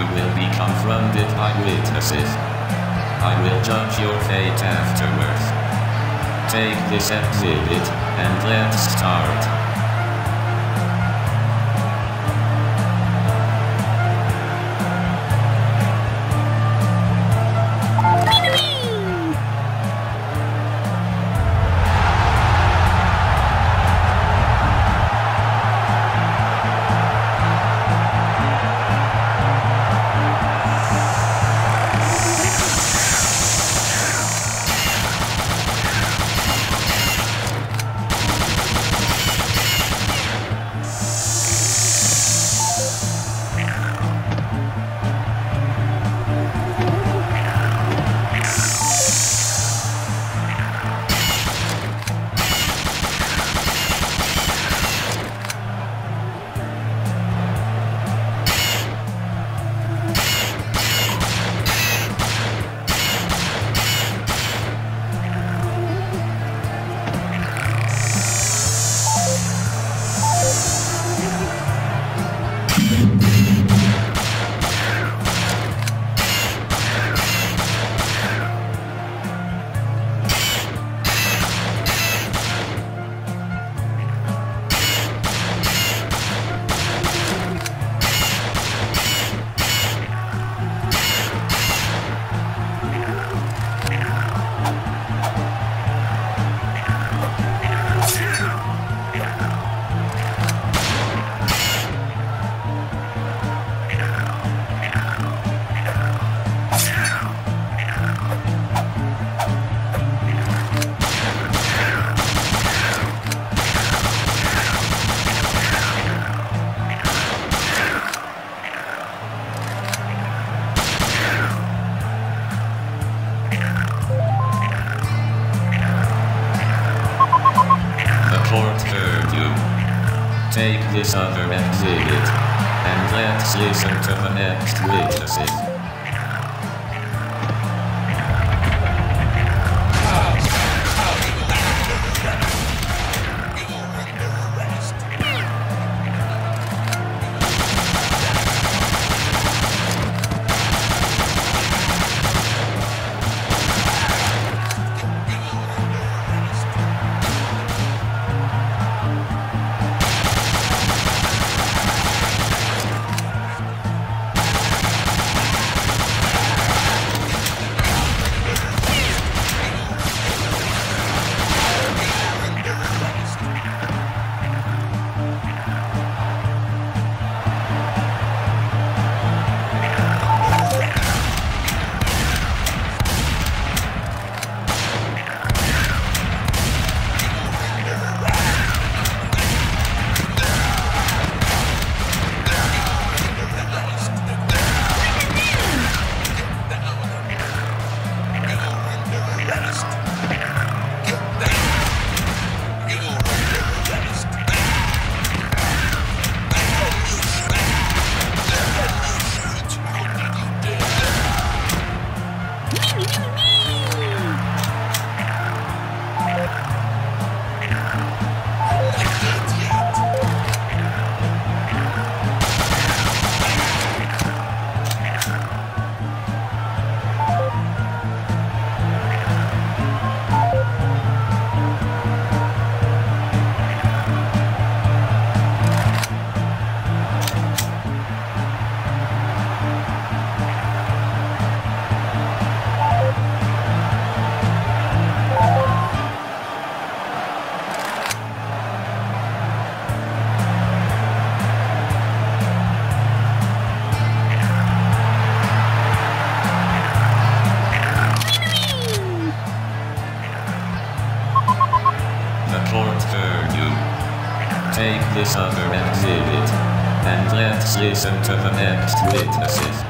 You will be confronted by witnesses. I will judge your fate afterwards. Take this exhibit, and let's start. This other exhibit, and let's listen to the next witnesses. Other exhibit, and let's listen to the next witnesses.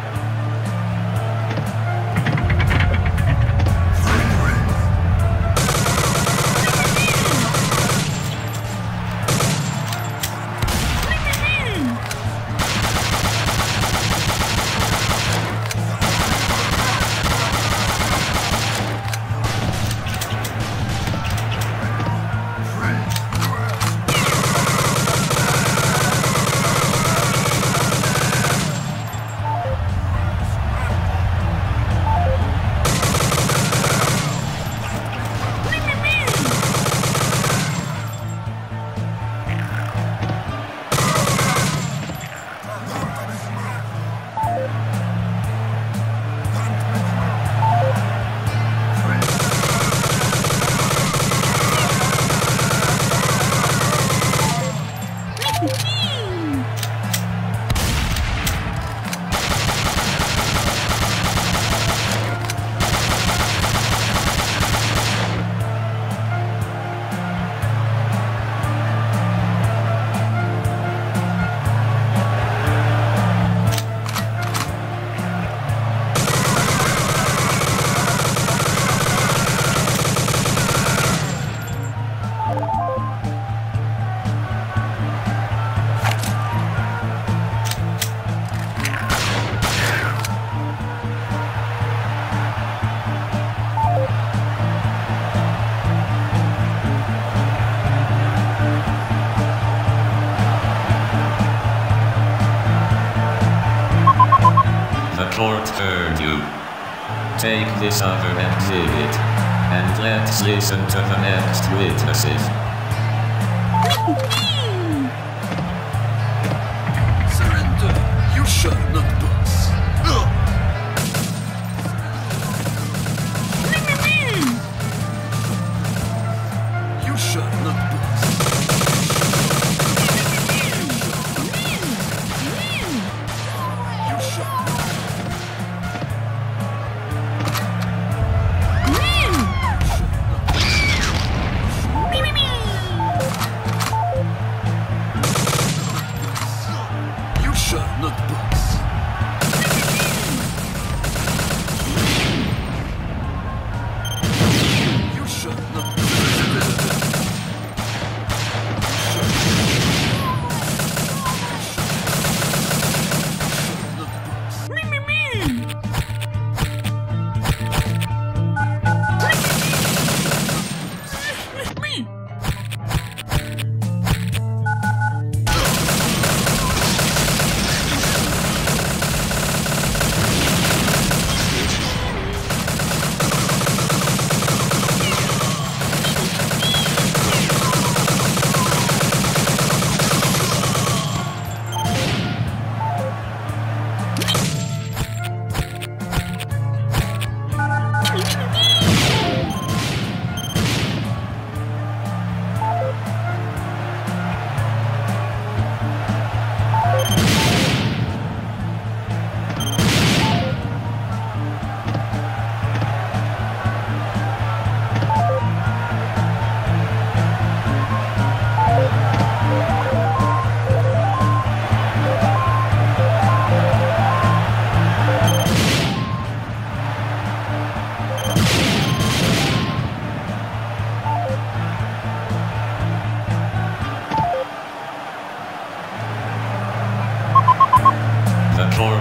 Heard you. Take this other exhibit, and let's listen to the next witnesses.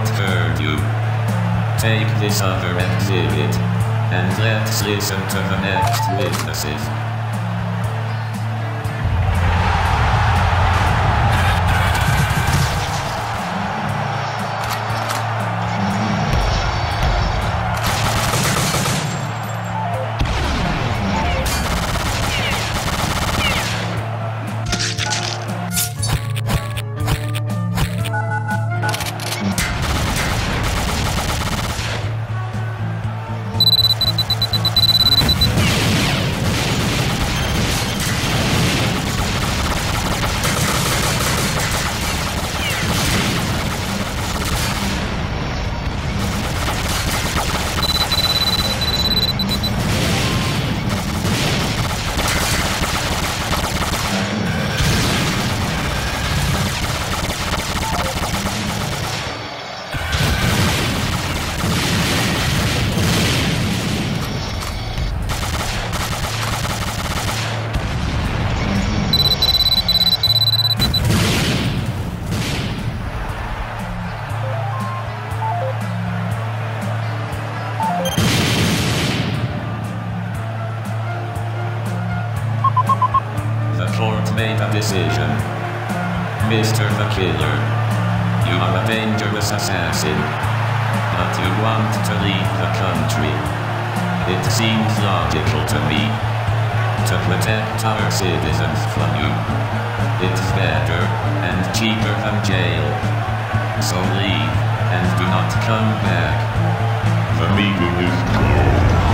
Heard you. Take this other exhibit, and let's listen to the next witnesses. Dangerous assassin, but you want to leave the country. It seems logical to me. To protect our citizens from you. It's better and cheaper than jail. So leave, and do not come back. The meeting is closed.